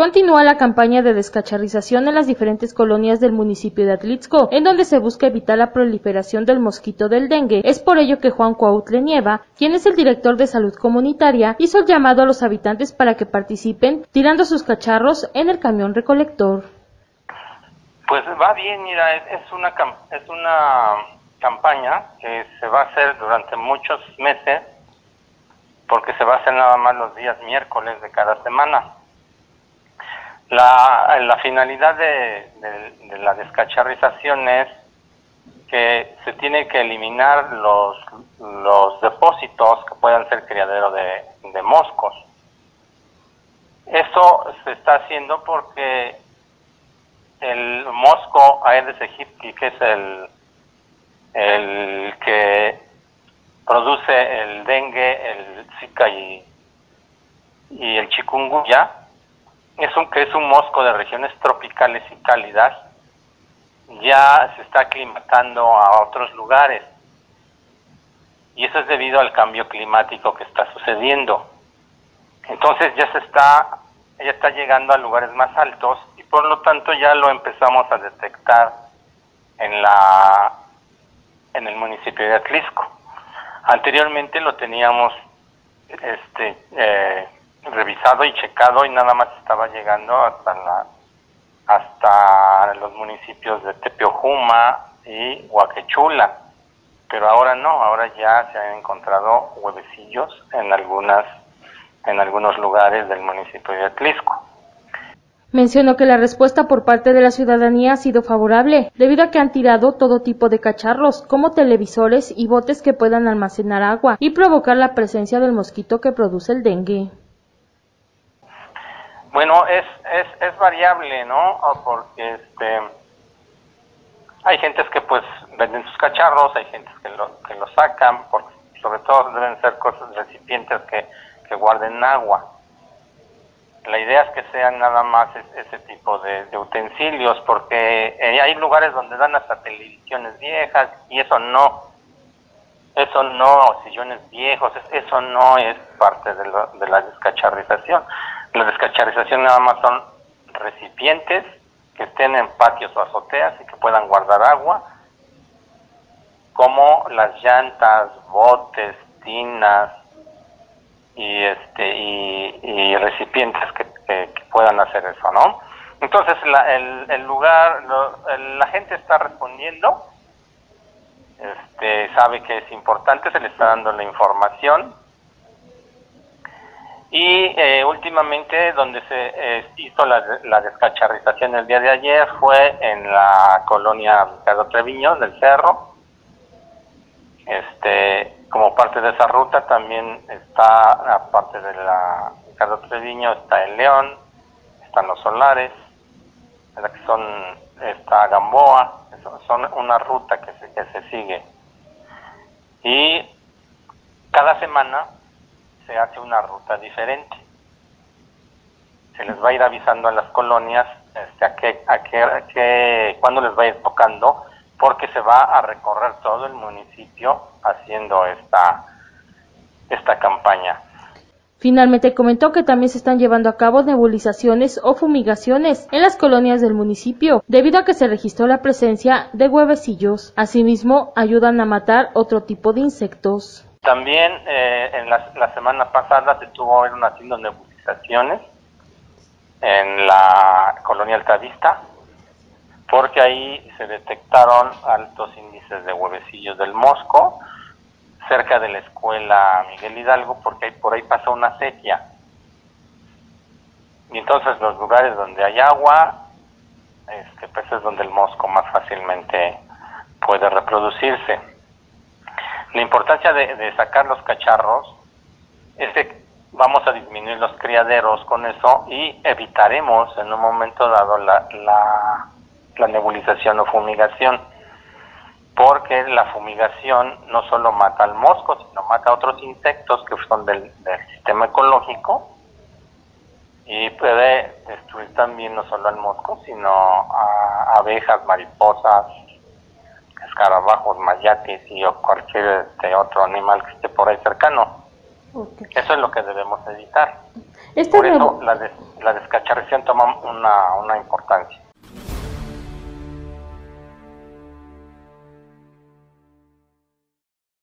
Continúa la campaña de descacharrización en las diferentes colonias del municipio de Atlixco, en donde se busca evitar la proliferación del mosquito del dengue. Es por ello que Juan Cuautle Nieva, quien es el director de salud comunitaria, hizo el llamado a los habitantes para que participen tirando sus cacharros en el camión recolector. Pues va bien, mira, es una, es una campaña que se va a hacer durante muchos meses porque se va a hacer nada más los días miércoles de cada semana. La, la finalidad de, la descacharrización es que se tiene que eliminar los, los depósitos que puedan ser criadero de, de moscos. Eso se está haciendo porque el mosco Aedes aegypti, que es el, el que produce el dengue, el zika y, y el chikungunya, es un que es un mosco de regiones tropicales y cálidas, ya se está aclimatando a otros lugares. Y eso es debido al cambio climático que está sucediendo. Entonces ya se está ya está llegando a lugares más altos y por lo tanto ya lo empezamos a detectar en la en el municipio de Atlisco. Anteriormente lo teníamos este eh, revisado y checado y nada más estaba llegando hasta la hasta los municipios de Tepeojuma y Huaquechula, pero ahora no, ahora ya se han encontrado huevecillos en algunas en algunos lugares del municipio de Atlisco. Mencionó que la respuesta por parte de la ciudadanía ha sido favorable, debido a que han tirado todo tipo de cacharros, como televisores y botes que puedan almacenar agua y provocar la presencia del mosquito que produce el dengue. Bueno, es, es, es variable, ¿no? Porque este, hay gentes que pues venden sus cacharros, hay gentes que lo, que lo sacan, porque sobre todo deben ser cosas, recipientes que, que guarden agua la idea es que sean nada más ese tipo de, utensilios, porque eh, hay lugares donde dan hasta televisiones viejas y eso no, eso no, sillones viejos, eso no es parte de, de la descacharrización. La descacharrización nada más son recipientes que estén en patios o azoteas y que puedan guardar agua, como las llantas, botes, tinas, y este y, recipientes que, puedan hacer eso, ¿no? Entonces el, lugar, la gente está respondiendo, este, sabe que es importante, se le está dando la información y eh, últimamente donde se eh, hizo la, la, descacharrización el día de ayer fue en la colonia Ricardo Treviño del Cerro, este como parte de esa ruta también está, aparte de la Ricardo Treviño, está el León, están los Solares, son, está Gamboa, son una ruta que se, que se sigue. Y cada semana se hace una ruta diferente. Se les va a ir avisando a las colonias este, a qué, a qué, a qué, les va a ir tocando porque se va a recorrer todo el municipio haciendo esta, esta campaña. Finalmente comentó que también se están llevando a cabo nebulizaciones o fumigaciones en las colonias del municipio, debido a que se registró la presencia de huevecillos. Asimismo, ayudan a matar otro tipo de insectos. También eh, en la, la, semana pasada se estuvo haciendo nebulizaciones en la colonia Altavista, porque ahí se detectaron altos índices de huevecillos del mosco cerca de la escuela Miguel Hidalgo, porque por ahí pasó una sequía. Y entonces los lugares donde hay agua, este, pues es donde el mosco más fácilmente puede reproducirse. La importancia de, sacar los cacharros es que vamos a disminuir los criaderos con eso y evitaremos en un momento dado la la nebulización o fumigación, porque la fumigación no solo mata al mosco, sino mata a otros insectos que son del, sistema ecológico y puede destruir también no solo al mosco, sino a abejas, mariposas, escarabajos, mayates y cualquier este, otro animal que esté por ahí cercano. Eso es lo que debemos evitar. Por eso la, la descacharrización toma una, una importancia.